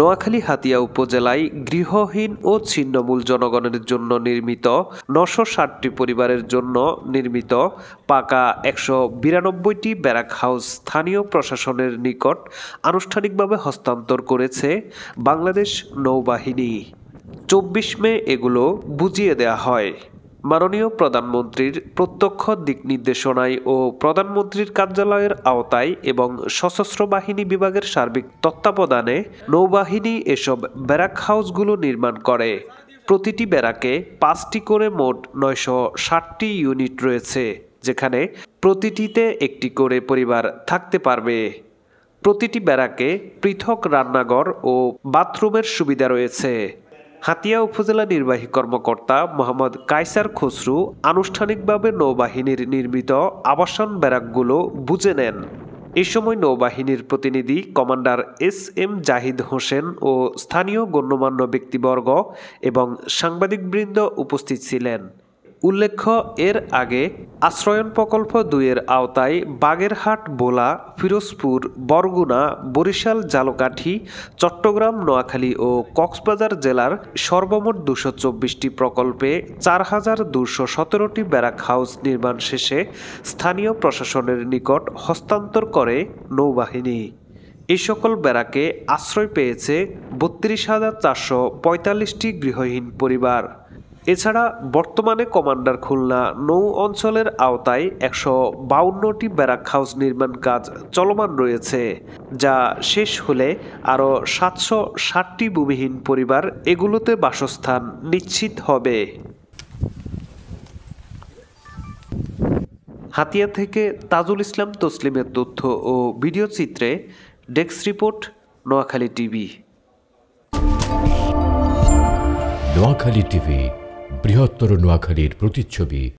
নোয়াখালী, হাতিয়া উপজেলায় গৃহহীন ও ছিন্নমূল জনগণের জন্য নির্মিত নশো ষাটটি পরিবারের জন্য নির্মিত পাকা একশো বিরানব্বইটি ব্যারাক হাউস স্থানীয় প্রশাসনের নিকট আনুষ্ঠানিকভাবে হস্তান্তর করেছে বাংলাদেশ নৌবাহিনী। চব্বিশ মে এগুলো বুঝিয়ে দেয়া হয়। মাননীয় প্রধানমন্ত্রীর প্রত্যক্ষ দিক নির্দেশনায় ও প্রধানমন্ত্রীর কার্যালয়ের আওতায় এবং সশস্ত্র বাহিনী বিভাগের সার্বিক তত্ত্বাবধানে নৌবাহিনী এসব ব্যারাক হাউসগুলো নির্মাণ করে। প্রতিটি ব্যারাকে পাঁচটি করে মোট নয়শো ষাটটি ইউনিট রয়েছে, যেখানে প্রতিটিতে একটি করে পরিবার থাকতে পারবে। প্রতিটি ব্যারাকে পৃথক রান্নাঘর ও বাথরুমের সুবিধা রয়েছে। হাতিয়া উপজেলা নির্বাহী কর্মকর্তা মোহাম্মদ কাইসার খসরু আনুষ্ঠানিকভাবে নৌবাহিনীর নির্মিত আবাসন ব্যারাকগুলো বুঝে নেন। এ সময় নৌবাহিনীর প্রতিনিধি commander S M Zahid Hossain ও স্থানীয় গণ্যমান্য ব্যক্তিবর্গ এবং সাংবাদিকবৃন্দ উপস্থিত ছিলেন। উল্লেখ্য, এর আগে আশ্রয়ন প্রকল্প দুইয়ের আওতায় বাগেরহাট বোলা ফিরোজপুর, বরগুনা, বরিশাল, জালকাঠি, চট্টগ্রাম, নোয়াখালী ও কক্সবাজার জেলার সর্বমোট দুশো চব্বিশটি প্রকল্পে চার হাজার দুশো সতেরোটি ব্যারাক হাউস নির্মাণ শেষে স্থানীয় প্রশাসনের নিকট হস্তান্তর করে নৌবাহিনী। এই সকল ব্যারাকে আশ্রয় পেয়েছে বত্রিশ হাজার চারশো পঁয়তাল্লিশটি গৃহহীন পরিবার। এছাড়া বর্তমানে কমান্ডার খুলনা নৌ অঞ্চলের আওতায় একশো বাউন্নটি ব্যারাক হাউস নির্মাণ কাজ চলমান রয়েছে, যা শেষ হলে আরও সাতশো ষাটটি ভূমিহীন পরিবার এগুলোতে বাসস্থান নিশ্চিত হবে। হাতিয়া থেকে তাজুল ইসলাম তসলিমের তথ্য ও ভিডিও চিত্রে desk report, Noakhali TV. Noakhali TV বৃহত্তর নোয়াখালীর প্রতিচ্ছবি